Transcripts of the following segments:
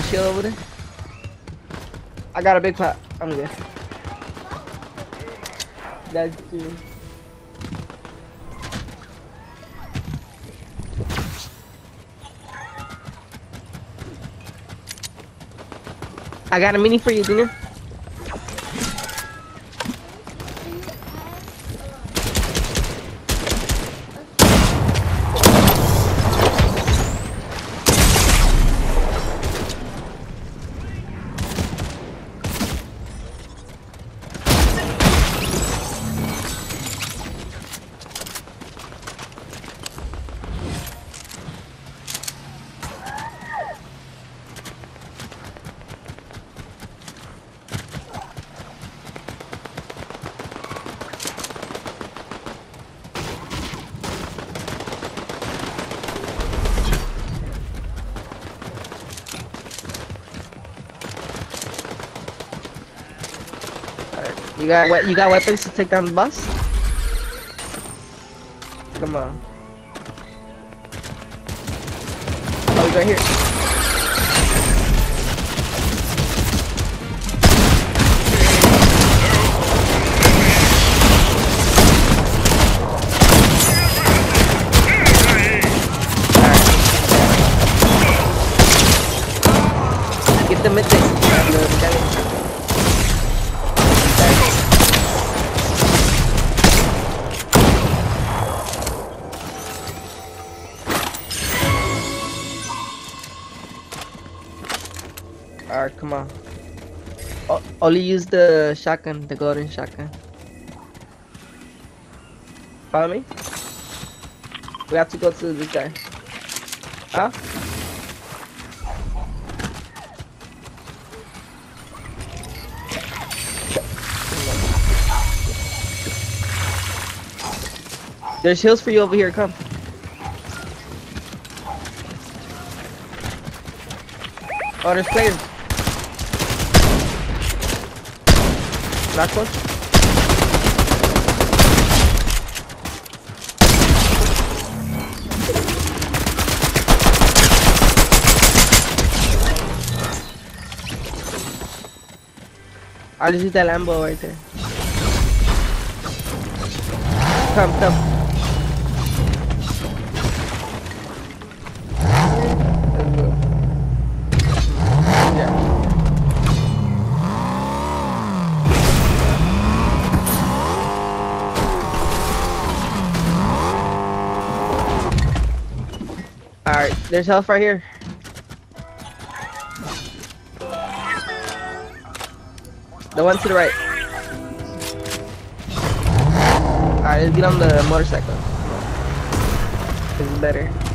got shield over there? I got a big pot. I'm good. That's true. I got a mini for you, Junior. You got what? You got weapons to take down the bus? Come on. Oh, he's right here. Alright, come on. O only use the shotgun, the golden shotgun. Follow me? We have to go to this guy. Huh? There's hills for you over here, come. Oh, there's players. Last one. I just use that Lambo right there. Come, come. There's health right here. The one to the right. Alright, let's get on the motorcycle. This is better.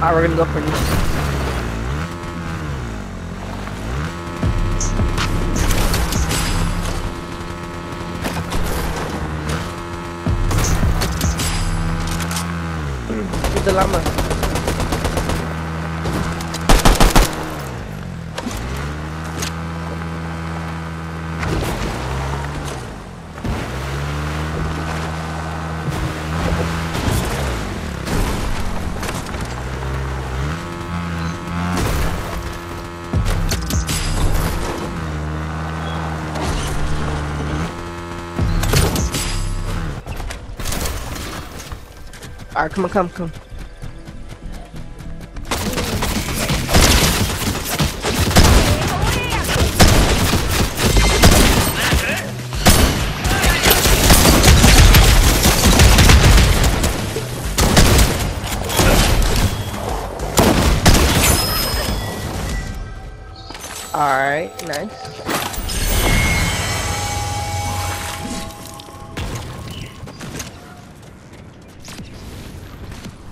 Alright, we're gonna go for this. Alright, come on, come, come. Alright, nice.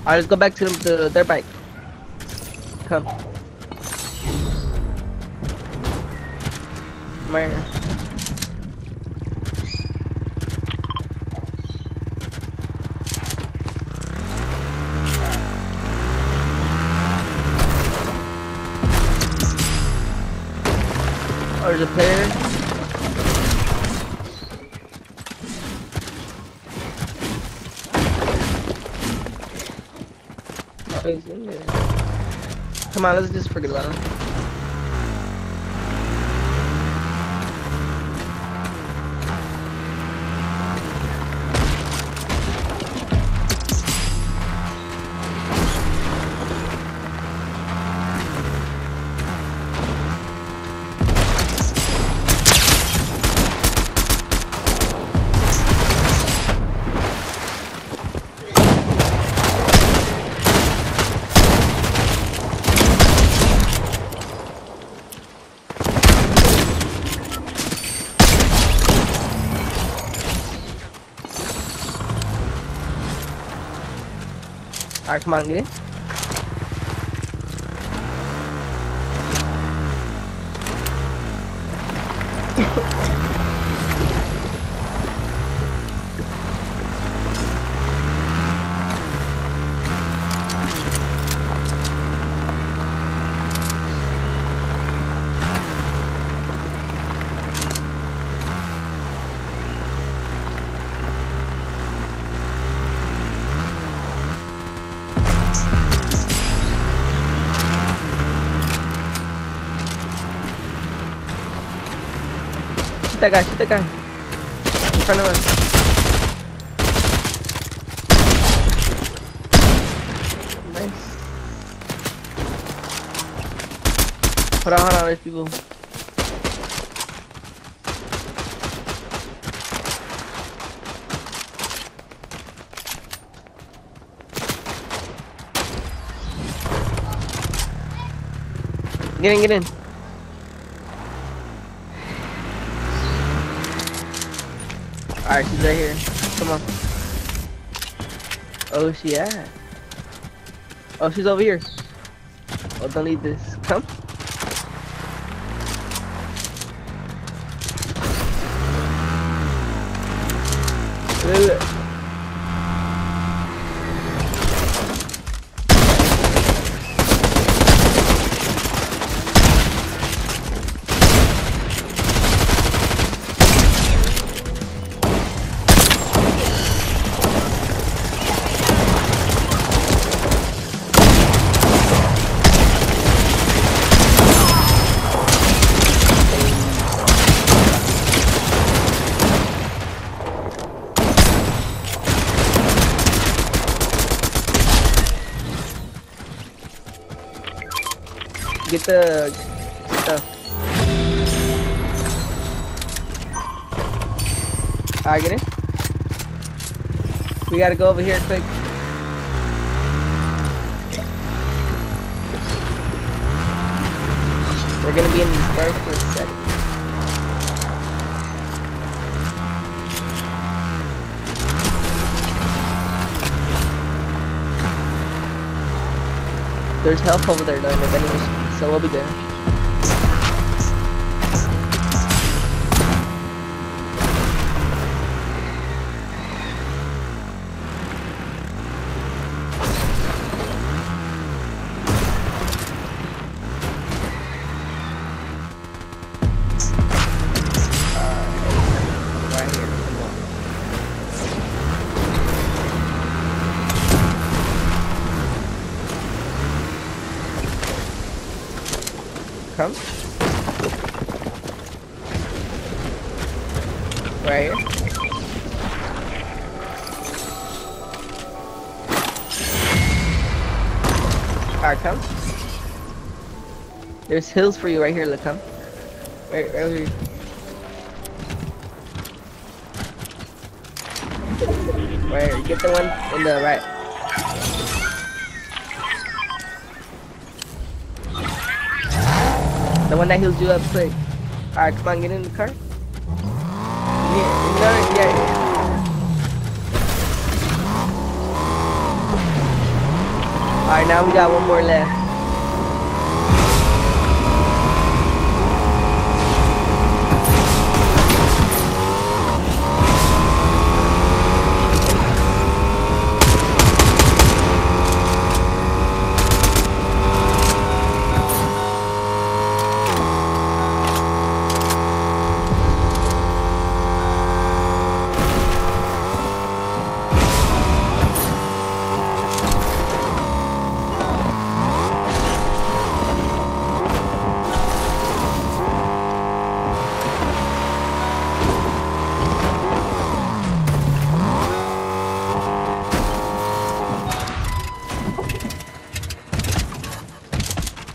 Alright, let's go back to the, the, their bike. Come. Come here. Oh, there's a player. Come on, let's just forget about him. Come on, get in. Shoot that guy, shoot that guy. In front of us. Nice. Hold on, hold on, there's people. Get in, get in. Alright, she's right here. Come on. Oh, she at? Oh, she's over here. Oh, don't leave this. Come. Get the stuff. Alright, get in. We gotta go over here quick. We're gonna be in these bars for a second. There's health over there though vending machine, so we'll be good. Right. Alright, come. There's hills for you right here, look, come. Right, right over here. Right get the one in the right. The one that heals you up quick. Alright, come on, get in the car. Yeah, no, yeah. Alright, now we got one more left.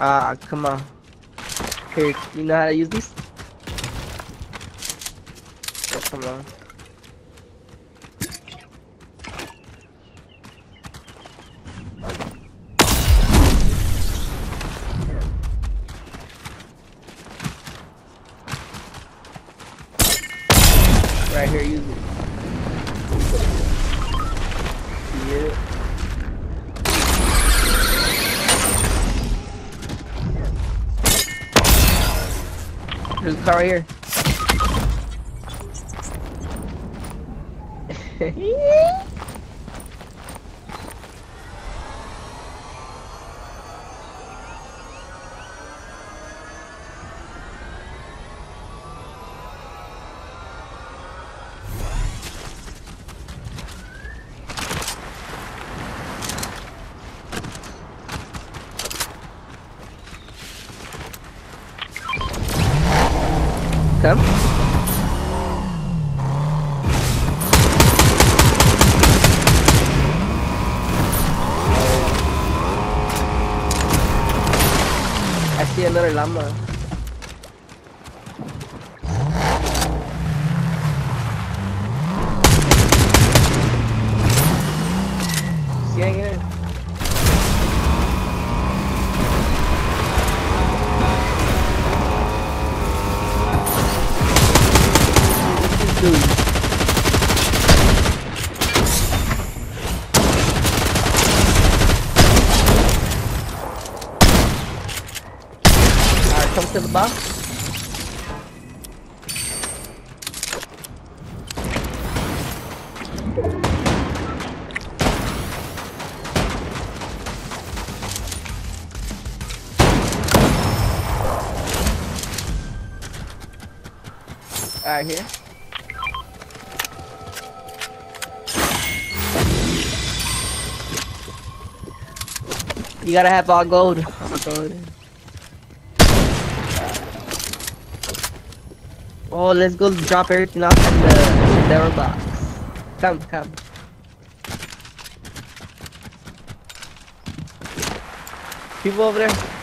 Ah, come on. Here, you know how to use these? Oh, come on. Right here, use it. Yeah. There's a car right here. Come. I see another llama. Dude. Alright, come to the box. Alright, here. You gotta have all gold. All gold. Oh, let's go drop everything off in the Endeavor box. Come, come. People over there.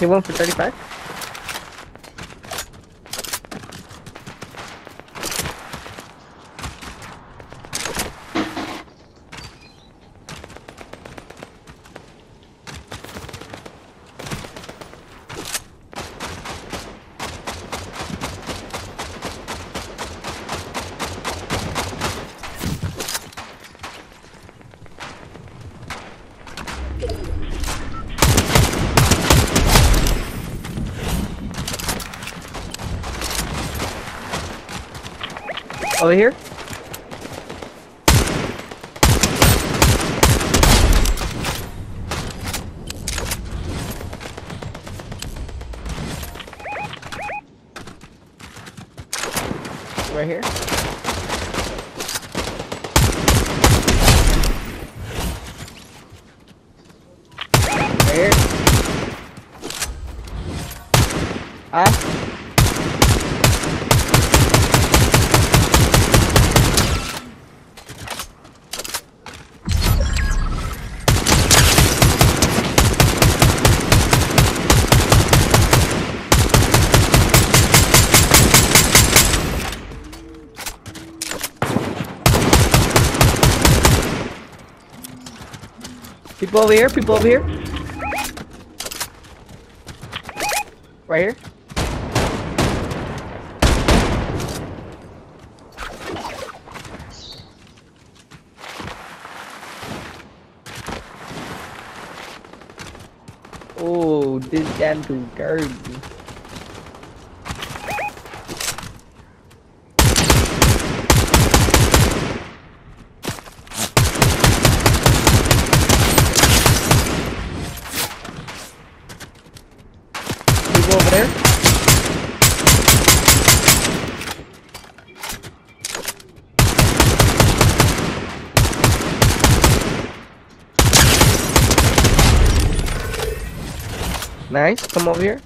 He went for 35? Over here? Right here? Right here? Ah? People over here, people over here. Right here. Oh, this damn dude dirty. People over there. Nice. Come over here.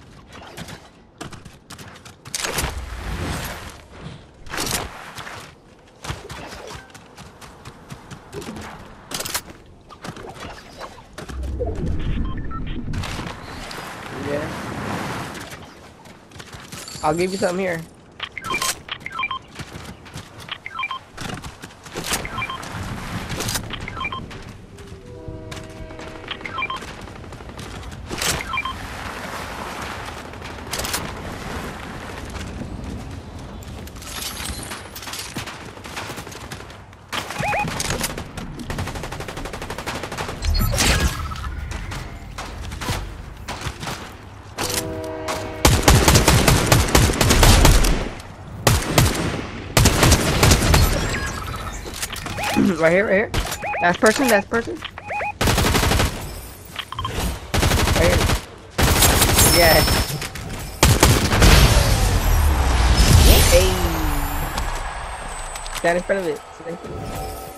Yeah. I'll give you something here. Right here, right here. Last person, last person. Right here. Yeah. Hey. Stand in front of it. Stand in front of it.